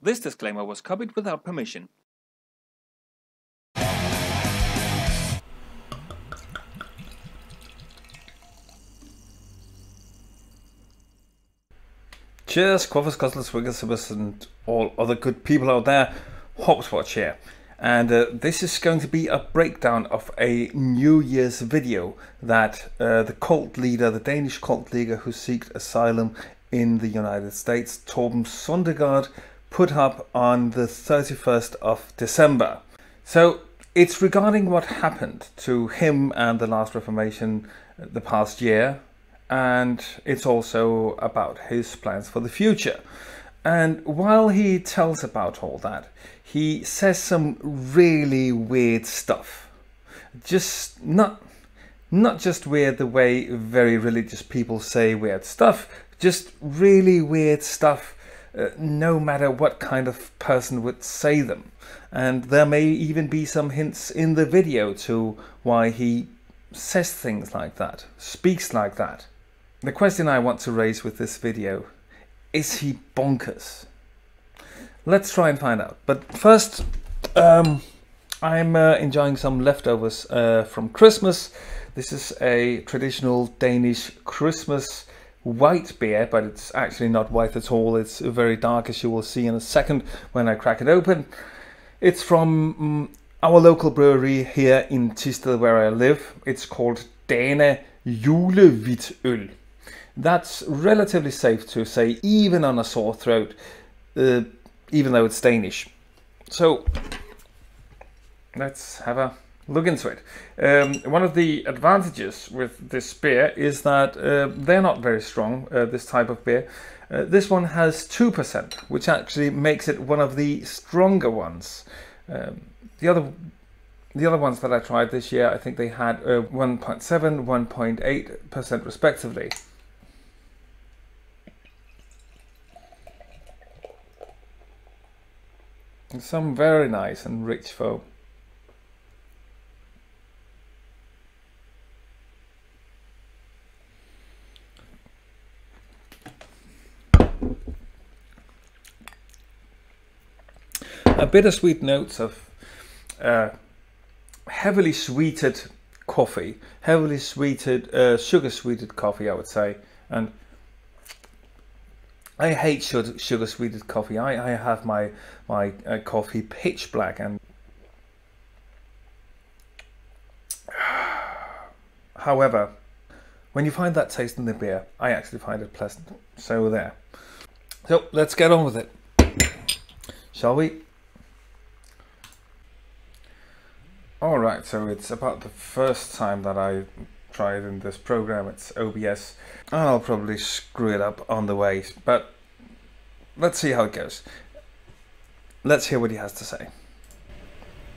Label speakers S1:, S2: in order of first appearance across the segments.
S1: This disclaimer was copied without permission.
S2: Cheers, Quaffers, Costlers, Wigglesibus, and all other good people out there. Hopswatch here. And uh, this is going to be a breakdown of a New Year's video that uh, the cult leader, the Danish cult leader who sought asylum in the United States, Torben Søndergaard, put up on the 31st of December. So it's regarding what happened to him and the Last Reformation uh, the past year, and it's also about his plans for the future. And while he tells about all that, he says some really weird stuff. Just not not just weird the way very religious people say weird stuff, just really weird stuff uh, no matter what kind of person would say them. And there may even be some hints in the video to why he says things like that, speaks like that. The question I want to raise with this video, is he bonkers? Let's try and find out. But first, um, I'm uh, enjoying some leftovers uh, from Christmas. This is a traditional Danish Christmas white beer, but it's actually not white at all. It's very dark, as you will see in a second when I crack it open. It's from um, our local brewery here in Thisted, where I live. It's called Dana Julehvidtøl that's relatively safe to say, even on a sore throat, uh, even though it's Danish. So let's have a look into it. Um, one of the advantages with this beer is that uh, they're not very strong, uh, this type of beer. Uh, this one has 2%, which actually makes it one of the stronger ones. Um, the other the other ones that I tried this year, I think they had 1.7, uh, 1.8% respectively. some very nice and rich foam. A bittersweet notes of uh, heavily sweetened coffee, heavily sweetened, uh, sugar sweetened coffee, I would say, and I hate sugar, sweetened coffee. I, I have my my uh, coffee pitch black and however when you find that taste in the beer I actually find it pleasant. So there. So let's get on with it. Shall we all right so it's about the first time that I tried in this program. It's OBS. I'll probably screw it up on the way, but let's see how it goes. Let's hear what he has to say.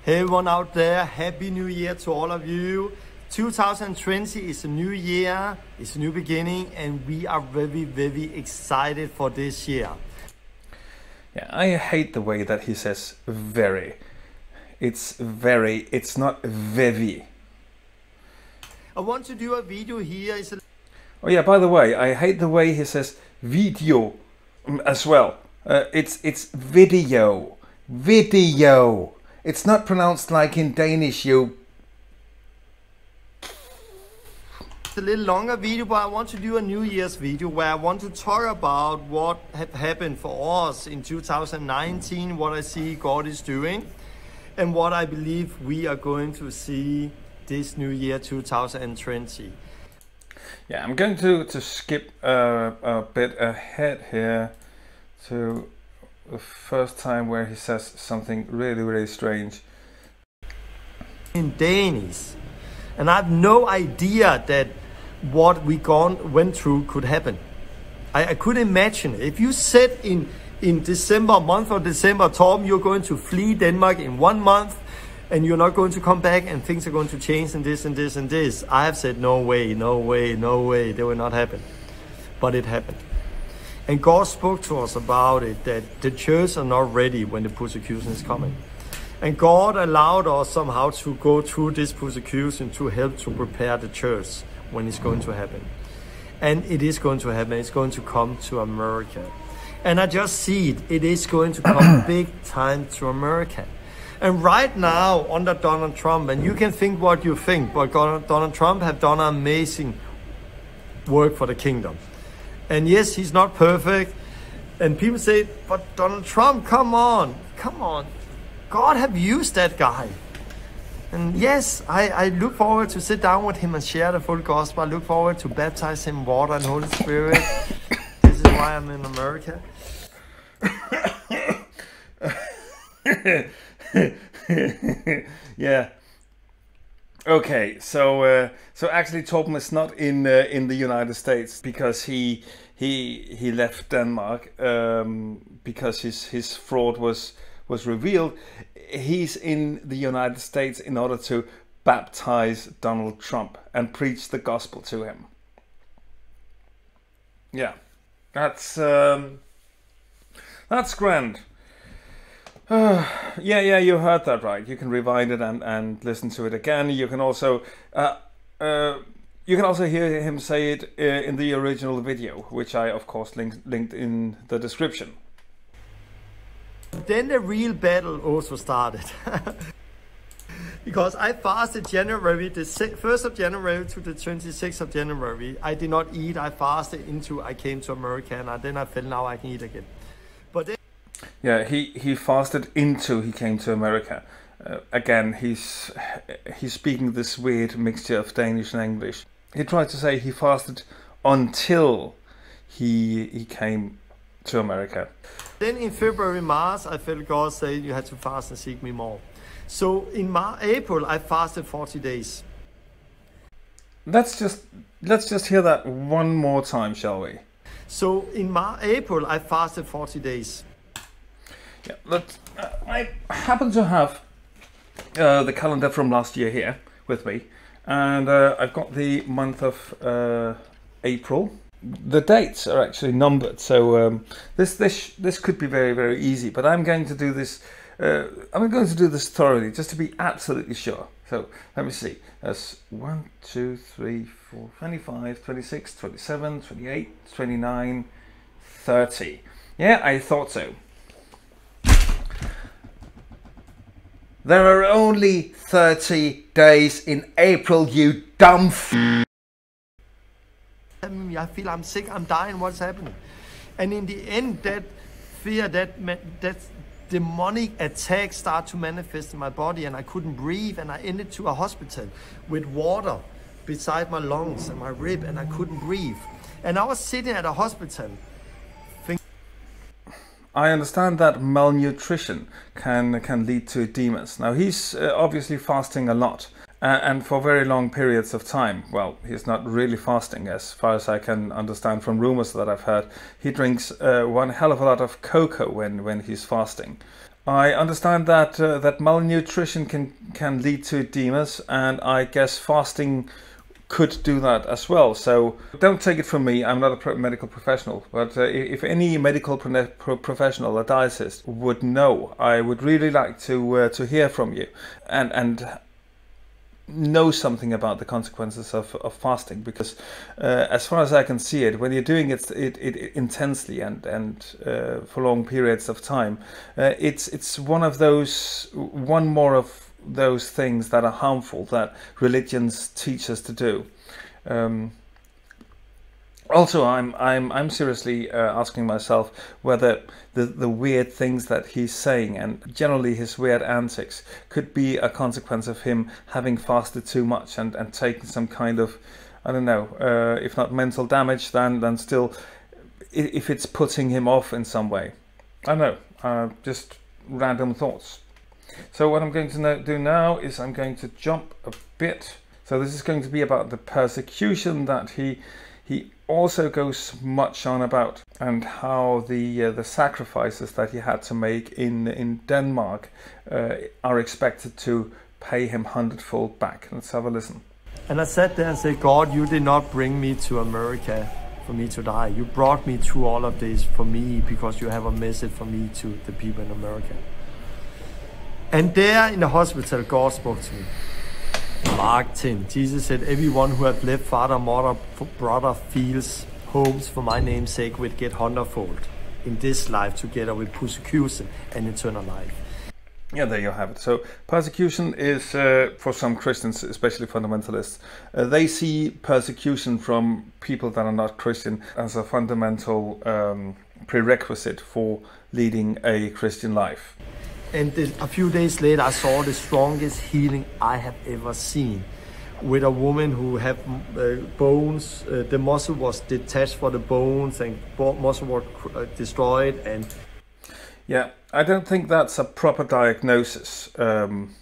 S3: Hey everyone out there, Happy New Year to all of you. 2020 is a new year, it's a new beginning, and we are very, very excited for this year.
S2: Yeah, I hate the way that he says very. It's very, it's not very.
S3: I want to do a video here. It's a
S2: oh yeah, by the way, I hate the way he says video mm, as well. Uh, it's it's video, video. It's not pronounced like in Danish. You.
S3: It's a little longer video, but I want to do a New Year's video where I want to talk about what have happened for us in 2019, what I see God is doing, and what I believe we are going to see this new year 2020.
S2: Yeah, I'm going to, to skip uh, a bit ahead here to the first time where he says something really, really strange.
S3: In Danish. And I have no idea that what we gone went through could happen. I, I could imagine if you said in in December, month of December, Tom, you're going to flee Denmark in one month and you're not going to come back and things are going to change and this and this and this. I have said, no way, no way, no way, that will not happen. But it happened. And God spoke to us about it, that the church are not ready when the persecution is coming. And God allowed us somehow to go through this persecution to help to prepare the church when it's going to happen. And it is going to happen. It's going to come to America. And I just see it. It is going to come big time to America. And right now, under Donald Trump, and you can think what you think, but Donald Trump have done amazing work for the kingdom. And yes, he's not perfect. And people say, but Donald Trump, come on, come on. God have used that guy. And yes, I, I look forward to sit down with him and share the full gospel. I look forward to baptize him in water and Holy Spirit. Why I'm in America.
S2: yeah. Okay, so uh, so actually Torben is not in uh, in the United States because he he he left Denmark um, because his his fraud was was revealed. He's in the United States in order to baptize Donald Trump and preach the gospel to him. Yeah, that's um, that's grand. Uh, yeah, yeah, you heard that right. You can rewind it and, and listen to it again. You can also uh, uh, you can also hear him say it uh, in the original video, which I of course linked linked in the description.
S3: Then the real battle also started. because I fasted January, the 1st of January to the 26th of January. I did not eat. I fasted into I came to America and then I felt now I can eat again. But then
S2: yeah, he, he fasted into he came to America. Uh, again, he's he's speaking this weird mixture of Danish and English. He tried to say he fasted until he he came to America.
S3: Then in February, March, I felt God say you had to fast and seek me more. So in Mar- April, I fasted 40 days.
S2: Let's just let's just hear that one more time, shall we?
S3: So in Mar- April, I fasted 40 days.
S2: Yeah, let uh, I happen to have uh, the calendar from last year here with me, and uh, I've got the month of uh, April. The dates are actually numbered, so um, this this this could be very very easy. But I'm going to do this. Uh, I'm going to do this thoroughly, just to be absolutely sure. So let me see. That's 1, 2, 3, 4, 25, 26, 27, 28, 29, 30. Yeah, I thought so. There are only 30 days in April, you dumb f-
S3: I feel I'm sick, I'm dying, what's happening? And in the end, that fear, that, that demonic attack start to manifest in my body and I couldn't breathe and I ended to a hospital with water beside my lungs and my rib and I couldn't breathe. And I was sitting at a hospital
S2: I understand that malnutrition can can lead to edemas. Now he's uh, obviously fasting a lot uh, and for very long periods of time. Well, he's not really fasting, as far as I can understand from rumors that I've heard. He drinks uh, one hell of a lot of cocoa when when he's fasting. I understand that uh, that malnutrition can can lead to edemas, and I guess fasting could do that as well. So don't take it from me, I'm not a medical professional, but uh, if any medical pro professional, a dietist, would know, I would really like to uh, to hear from you and and know something about the consequences of, of fasting because uh, as far as I can see it when you're doing it it, it, intensely and and uh, for long periods of time uh, it's it's one of those one more of those things that are harmful that religions teach us to do. Um, also, I'm I'm I'm seriously uh, asking myself whether the the weird things that he's saying and generally his weird antics could be a consequence of him having fasted too much and and taken some kind of I don't know uh, if not mental damage then then still if it's putting him off in some way. I don't know. Uh, just random thoughts. So what I'm going to do now is I'm going to jump a bit. So this is going to be about the persecution that he also goes much on about and how the uh, the sacrifices that he had to make in in Denmark uh, are expected to pay him hundredfold back. Let's have a listen.
S3: And I sat there and said, God, you did not bring me to America for me to die. You brought me through all of this for me because you have a message for me to the people in America. And there in the hospital, God spoke to me. Mark 10, Jesus said, Everyone who hath left father, mother, brother, fields, homes for my name's sake will get hundredfold. in this life together with persecution and eternal life.
S2: Yeah, there you have it. So, persecution is uh, for some Christians, especially fundamentalists, uh, they see persecution from people that are not Christian as a fundamental um, prerequisite for leading a Christian life.
S3: And a few days later, I saw the strongest healing I have ever seen with a woman who had uh, bones, uh, the muscle was detached for the bones and muscle was uh, destroyed and
S2: yeah, I don't think that's a proper diagnosis. Um,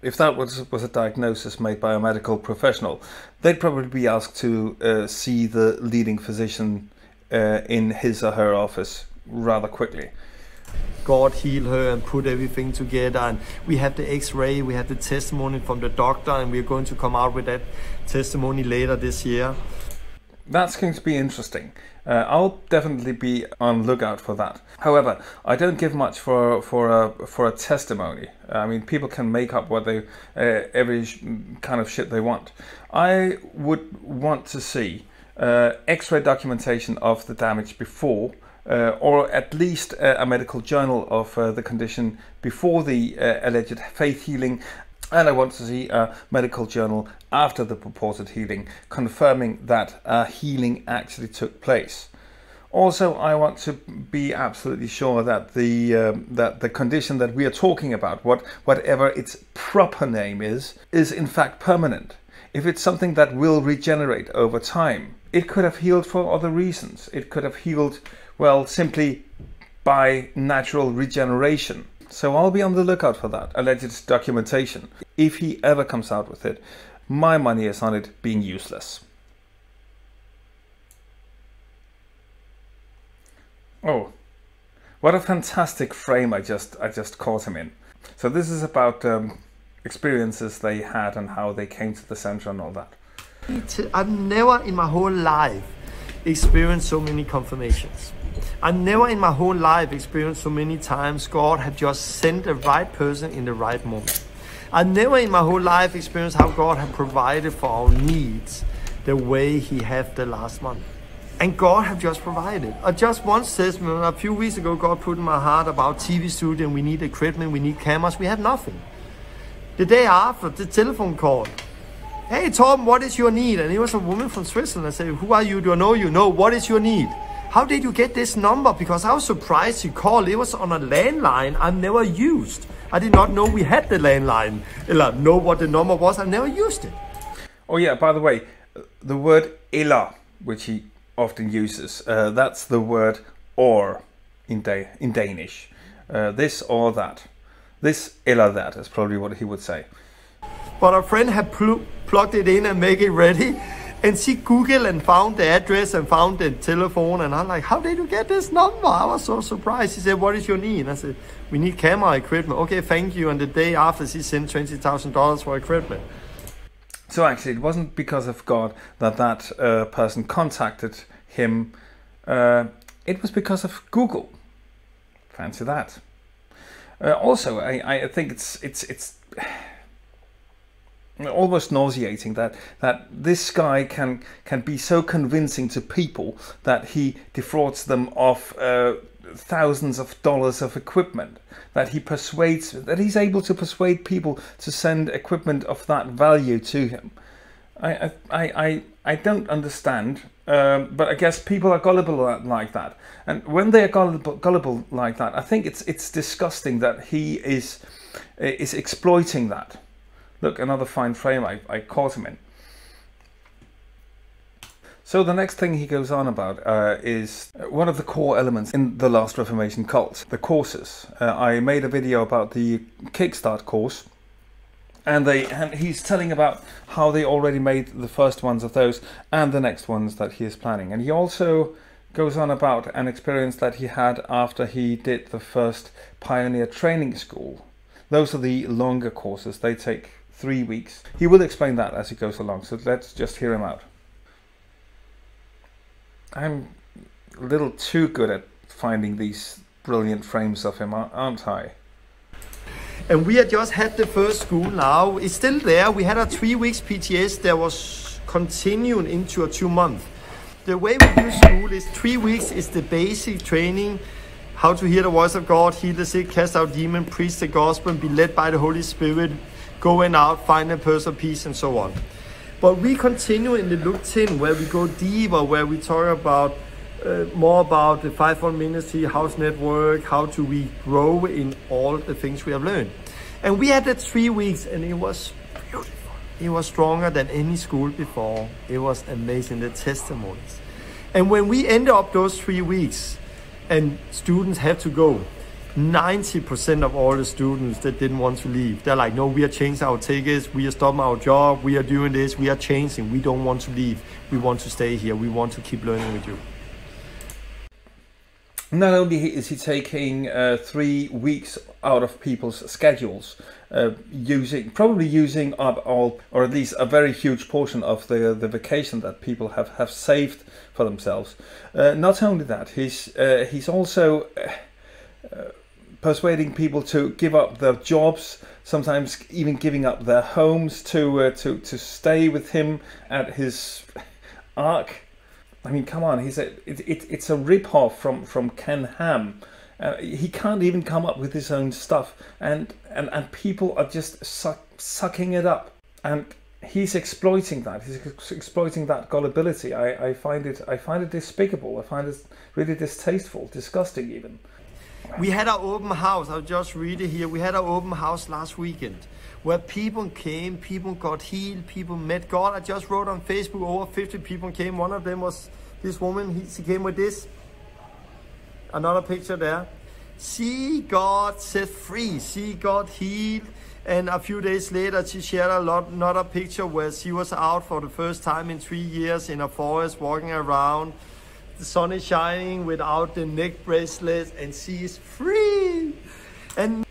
S2: if that was was a diagnosis made by a medical professional, they'd probably be asked to uh, see the leading physician uh, in his or her office rather quickly.
S3: God heal her and put everything together. And we have the X-ray, we have the testimony from the doctor, and we're going to come out with that testimony later this year.
S2: That's going to be interesting. Uh, I'll definitely be on lookout for that. However, I don't give much for for a for a testimony. I mean, people can make up what they uh, every kind of shit they want. I would want to see uh, X-ray documentation of the damage before. Uh, or at least uh, a medical journal of uh, the condition before the uh, alleged faith healing and I want to see a medical journal after the purported healing confirming that a healing actually took place. Also, I want to be absolutely sure that the um, that the condition that we are talking about, what whatever its proper name is, is in fact permanent. If it's something that will regenerate over time, it could have healed for other reasons. It could have healed, well, simply by natural regeneration. So I'll be on the lookout for that alleged documentation. If he ever comes out with it, my money is on it being useless. Oh, what a fantastic frame I just I just caught him in. So this is about um, experiences they had and how they came to the center and all that.
S3: I've never in my whole life experienced so many confirmations. I never in my whole life experienced so many times God had just sent the right person in the right moment. I never in my whole life experienced how God had provided for our needs the way He had the last month. And God have just provided. I just once says a few weeks ago, God put in my heart about TV studio and we need equipment, we need cameras, we have nothing. The day after, the telephone call. Hey Tom, what is your need? And it was a woman from Switzerland. I said, Who are you? Do I know you? No, what is your need? How did you get this number? Because I was surprised you called. It was on a landline I've never used. I did not know we had the landline. Eller know what the number was. I've never used it.
S2: Oh yeah, by the way, the word illa, which he often uses, uh, that's the word or in, da- in Danish. Uh, this or that. This illa that is probably what he would say.
S3: But our friend had pl- plugged it in and make it ready and she Googled and found the address and found the telephone. And I'm like, how did you get this number? I was so surprised. She said, what is your need? I said, we need camera equipment. Okay, thank you. And the day after, she sent $20,000 for equipment.
S2: So actually, it wasn't because of God that that uh, person contacted him. Uh, it was because of Google. Fancy that. Uh, also, I, I think it's it's it's almost nauseating that that this guy can can be so convincing to people that he defrauds them of uh, thousands of dollars of equipment that he persuades that he's able to persuade people to send equipment of that value to him i i i, I don't understand um, but I guess people are gullible like that, and when they are gullible, gullible like that, I think it's it's disgusting that he is is exploiting that. Look, another fine frame I, I caught him in. So the next thing he goes on about uh, is one of the core elements in the Last Reformation cult, the courses. Uh, I made a video about the Kickstart course, and they and he's telling about how they already made the first ones of those and the next ones that he is planning. And he also goes on about an experience that he had after he did the first Pioneer Training School. Those are the longer courses. They take three weeks. He will explain that as he goes along, so let's just hear him out. I'm a little too good at finding these brilliant frames of him, aren't I?
S3: And we had just had the first school now. It's still there. We had a three weeks PTS that was continuing into a two month. the way we do school is three weeks is the basic training how to hear the voice of God, heal the sick, cast out demons, preach the gospel, and be led by the Holy Spirit, going out, find a person of peace, and so on. But we continue in the Luke 10 where we go deeper, where we talk about uh, more about the five fivefold ministry, house network, how do we grow in all the things we have learned. And we had that three weeks, and it was beautiful. It was stronger than any school before. It was amazing, the testimonies. And when we ended up those three weeks, and students have to go, 90% of all the students that didn't want to leave, they're like, no, we are changing our tickets, we are stopping our job, we are doing this, we are changing, we don't want to leave, we want to stay here, we want to keep learning with you.
S2: Not only is he taking uh, three weeks out of people's schedules, uh, using probably using up all or at least a very huge portion of the the vacation that people have have saved for themselves. Uh, not only that, he's uh, he's also uh, persuading people to give up their jobs, sometimes even giving up their homes to uh, to to stay with him at his ark. I mean, come on, he's a it, it, it's a rip off from from Ken Ham. Uh, he can't even come up with his own stuff, and and and people are just suck, sucking it up, and he's exploiting that. He's ex- exploiting that gullibility. I, I find it I find it despicable. I find it really distasteful, disgusting even.
S3: We had our open house. I'll just read it here. We had our open house last weekend where people came, people got healed, people met God. I just wrote on Facebook over 50 people came. One of them was this woman. He, she came with this. Another picture there. See God set free. see God healed. And a few days later, she shared a lot, another picture where she was out for the first time in three years in a forest, walking around. The sun is shining without the neck bracelet, and she is free. And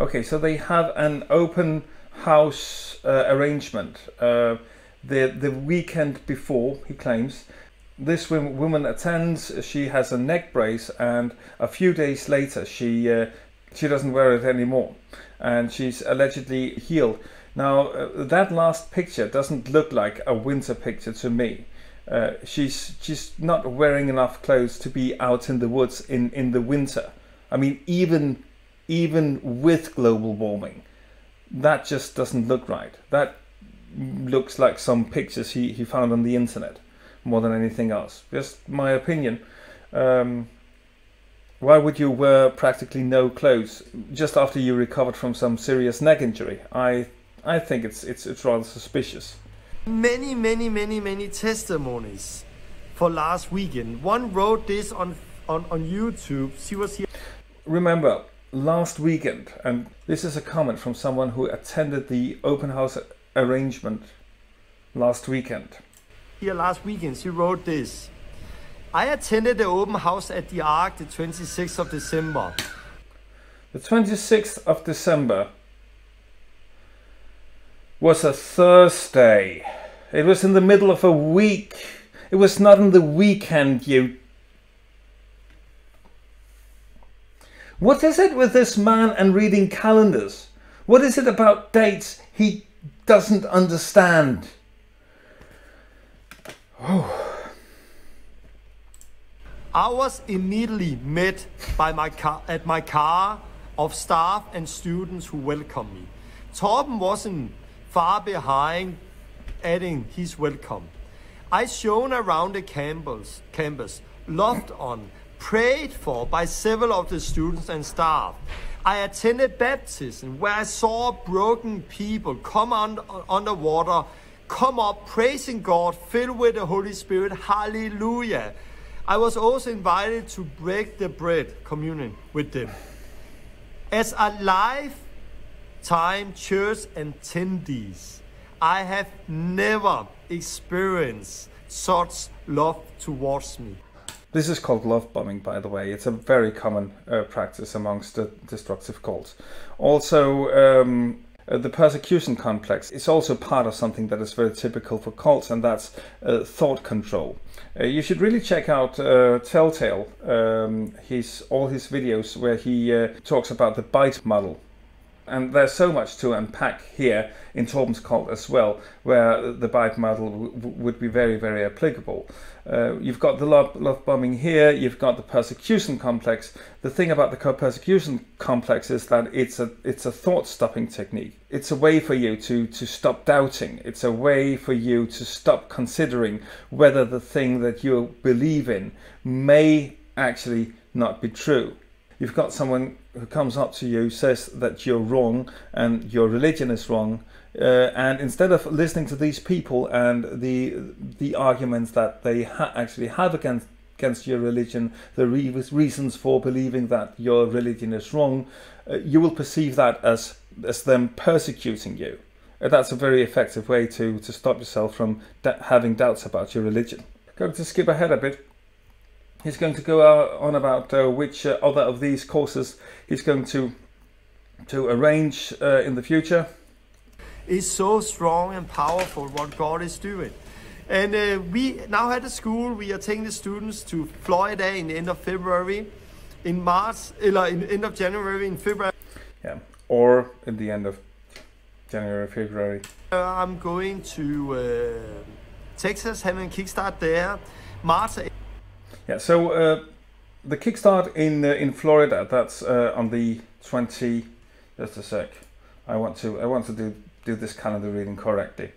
S2: Okay, so they have an open house uh, arrangement. Uh, the the weekend before, he claims, this wom- woman attends. She has a neck brace, and a few days later, she uh, she doesn't wear it anymore, and she's allegedly healed. Now, uh, that last picture doesn't look like a winter picture to me. Uh, she's she's not wearing enough clothes to be out in the woods in, in the winter. I mean, even even with global warming, that just doesn't look right. That looks like some pictures he, he found on the internet more than anything else. Just my opinion. Um, why would you wear practically no clothes just after you recovered from some serious neck injury? I I think it's it's it's rather suspicious.
S3: Many, many, many, many testimonies for last weekend. One wrote this on on, on YouTube. She was here.
S2: Remember last weekend, and this is a comment from someone who attended the open house arrangement last weekend.
S3: here last weekend. She wrote this. I attended the open house at the Ark the 26th of December.
S2: The 26th of December was a Thursday. It was in the middle of a week. It was not in the weekend, you. What is it with this man and reading calendars? What is it about dates he doesn't understand? Oh.
S3: I was immediately met by my car, at my car of staff and students who welcomed me. Torben wasn't far behind adding his welcome. I shone around the campus, campus, loved on, prayed for by several of the students and staff. I attended baptism where I saw broken people come on, under, water, come up praising God, filled with the Holy Spirit. Hallelujah. I was also invited to break the bread communion with them. As a lifetime church attendees, I have never experienced such love towards me.
S2: This is called love bombing, by the way. It's a very common uh, practice amongst the destructive cults. Also, um, uh, the persecution complex is also part of something that is very typical for cults, and that's uh, thought control. Uh, you should really check out uh, Telltale, um, his all his videos where he uh, talks about the bite model. And there's so much to unpack here in Torben's cult as well, where the BITE model would be very, very applicable. Uh, you've got the love, love bombing here, you've got the persecution complex. The thing about the persecution complex is that it's a it's a thought stopping technique. It's a way for you to to stop doubting. It's a way for you to stop considering whether the thing that you believe in may actually not be true. You've got someone who comes up to you, says that you're wrong and your religion is wrong, uh, and instead of listening to these people and the the arguments that they ha- actually have against against your religion, the re- reasons for believing that your religion is wrong, uh, you will perceive that as as them persecuting you. Uh, that's a very effective way to to stop yourself from having doubts about your religion. Going to skip ahead a bit he's going to go on about uh, which uh, other of these courses he's going to to arrange uh, in the future.
S3: It's so strong and powerful what God is doing. And uh, we now at the school, we are taking the students to Florida in the end of February, in March, or in the end of January, in February.
S2: Yeah, or in the end of January, February.
S3: Uh, I'm going to uh, Texas, having a kickstart there. March
S2: yeah, so uh, the kickstart in uh, in Florida that's uh, on the 20. Just a sec. I want to I want to do do this calendar reading correctly.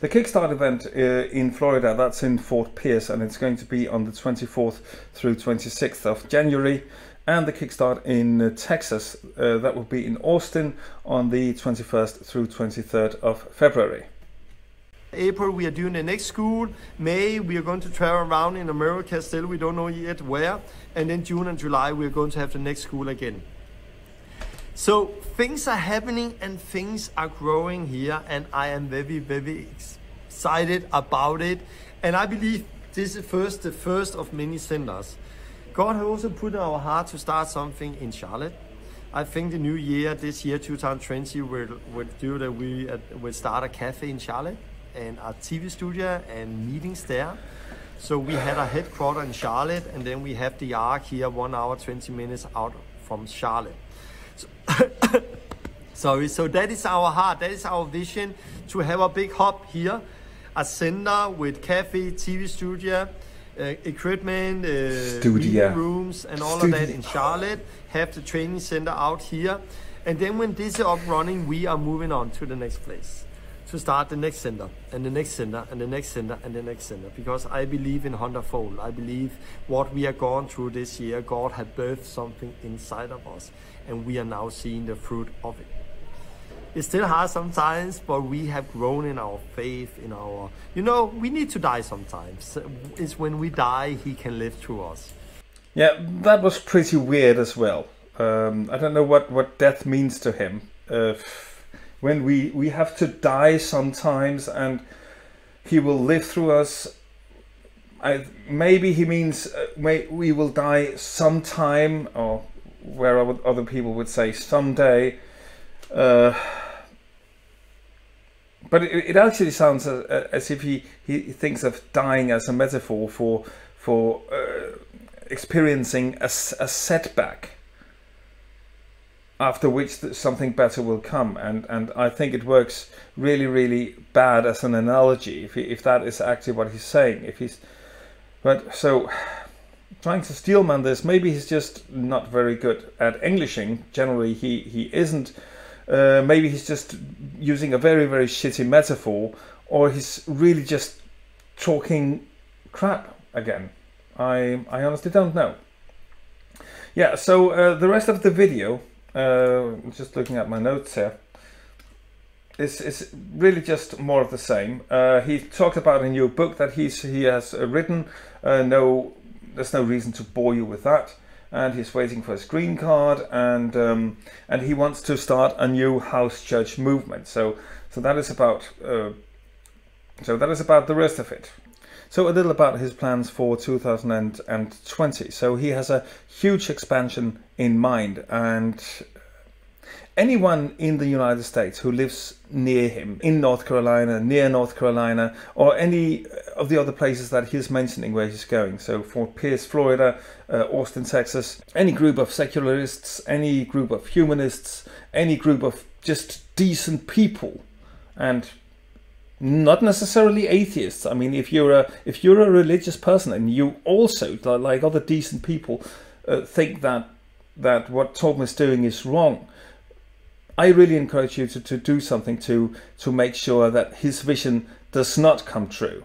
S2: The Kickstart event uh, in Florida that's in Fort Pierce and it's going to be on the 24th through 26th of January. And the Kickstart in uh, Texas uh, that will be in Austin on the 21st through 23rd of February.
S3: April we are doing the next school. May we are going to travel around in America still, we don't know yet where. And then June and July we are going to have the next school again. So things are happening and things are growing here and I am very, very excited about it. And I believe this is first the first of many centers. God has also put in our heart to start something in Charlotte. I think the new year, this year 2020, will, will do that we uh, will start a cafe in Charlotte and a TV studio and meetings there. So we had a headquarter in Charlotte, and then we have the Ark here, one hour, 20 minutes out from Charlotte. So Sorry, so that is our heart, that is our vision to have a big hub here, a center with cafe, TV studio, uh, equipment, uh,
S2: Studio.
S3: rooms, and all
S2: Studio.
S3: of that in Charlotte. Have the training center out here, and then when this is up running, we are moving on to the next place to start the next center and the next center and the next center and the next center because I believe in hundredfold. I believe what we are going through this year, God had birthed something inside of us and we are now seeing the fruit of it. It's still hard sometimes, but we have grown in our faith, in our, you know, we need to die sometimes. It's when we die, He can live through us.
S2: Yeah, that was pretty weird as well. Um, I don't know what, what death means to him. Uh, when we, we have to die sometimes and he will live through us. I, maybe he means uh, may, we will die sometime, or where other people would say someday. Uh, but it, it, actually sounds as, as if he, he thinks of dying as a metaphor for for uh, experiencing a, a setback after which something better will come. And, and I think it works really, really bad as an analogy, if, he, if that is actually what he's saying. If he's, but so trying to steelman this, maybe he's just not very good at Englishing. Generally, he, he isn't. Uh, maybe he's just using a very, very shitty metaphor, or he's really just talking crap again. I, I honestly don't know. Yeah, so uh, the rest of the video uh, just looking at my notes here, it's, it's really just more of the same. Uh, he talked about a new book that he's he has uh, written. Uh, no, there's no reason to bore you with that. And he's waiting for his green card, and um, and he wants to start a new house church movement. So so that is about uh, so that is about the rest of it. So a little about his plans for 2020. So he has a huge expansion in mind, and anyone in the United States who lives near him, in North Carolina, near North Carolina, or any of the other places that he's mentioning where he's going. So, Fort Pierce, Florida, uh, Austin, Texas, any group of secularists, any group of humanists, any group of just decent people, and not necessarily atheists. I mean, if you're a if you're a religious person and you also like other decent people uh, think that that what Torben is doing is wrong, I really encourage you to, to do something to to make sure that his vision does not come true.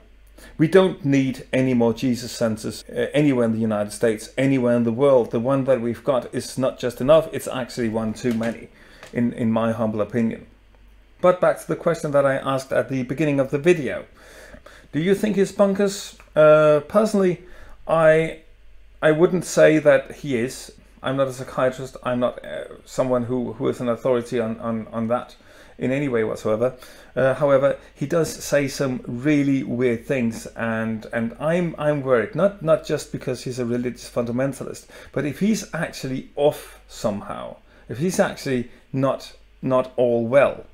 S2: We don't need any more Jesus centers uh, anywhere in the United States, anywhere in the world. The one that we've got is not just enough; it's actually one too many, in in my humble opinion. But back to the question that I asked at the beginning of the video. Do you think he's bonkers? Uh, personally, I I wouldn't say that he is. I'm not a psychiatrist. I'm not uh, someone who, who is an authority on, on, on that in any way whatsoever. Uh, however, he does say some really weird things, and and I'm I'm worried. Not not just because he's a religious fundamentalist, but if he's actually off somehow, if he's actually not not all well,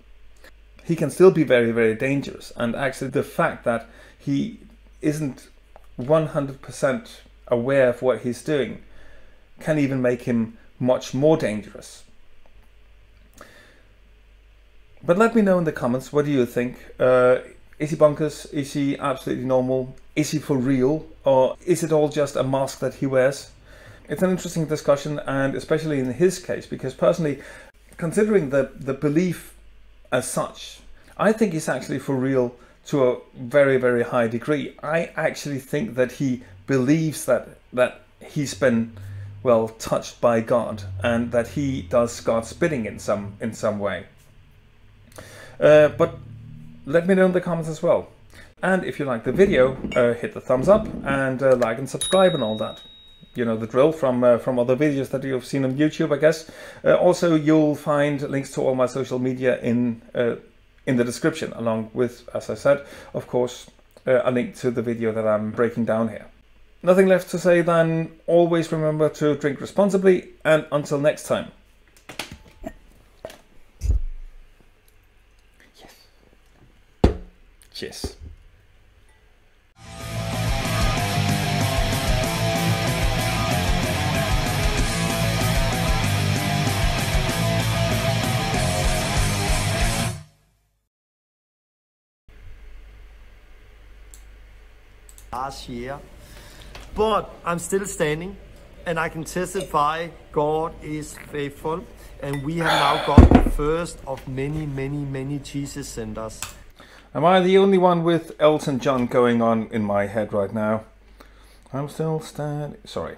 S2: he can still be very, very dangerous. And actually, the fact that he isn't 100% aware of what he's doing can even make him much more dangerous. But let me know in the comments what do you think? Uh, is he bonkers? Is he absolutely normal? Is he for real? Or is it all just a mask that he wears? It's an interesting discussion, and especially in his case, because personally, considering the, the belief as such. I think he's actually for real to a very, very high degree. I actually think that he believes that that he's been well touched by God and that he does God's bidding in some in some way. Uh, but let me know in the comments as well. And if you like the video, uh, hit the thumbs up and uh, like and subscribe and all that you know the drill from uh, from other videos that you've seen on YouTube, I guess. Uh, also, you'll find links to all my social media in uh, in the description, along with, as I said, of course, uh, a link to the video that I'm breaking down here. Nothing left to say than always remember to drink responsibly, and until next time. Yes. Cheers.
S3: Last year. But I'm still standing and I can testify God is faithful. And we have now got the first of many, many, many Jesus centers.
S2: Am I the only one with Elton John going on in my head right now? I'm still standing. Sorry.